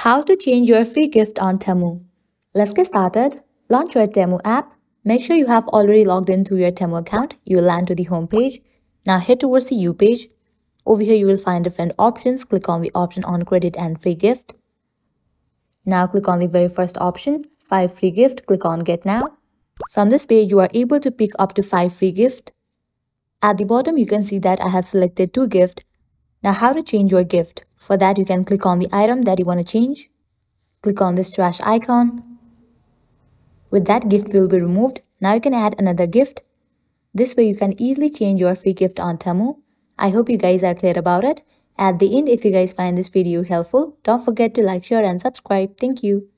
How to change your free gift on Temu. Let's get started. Launch your Temu app. Make sure you have already logged into your Temu account. You will land to the home page. Now head towards the U page. Over here you will find different options. Click on the option on credit and free gift. Now click on the very first option, 5 free gift. Click on get now. From this page you are able to pick up to 5 free gift. At the bottom you can see that I have selected 2 gift. Now how to change your gift. For that, you can click on the item that you want to change. Click on this trash icon. With that, gift will be removed. Now you can add another gift. This way, you can easily change your free gift on Temu. I hope you guys are clear about it. At the end, if you guys find this video helpful, don't forget to like, share and subscribe. Thank you.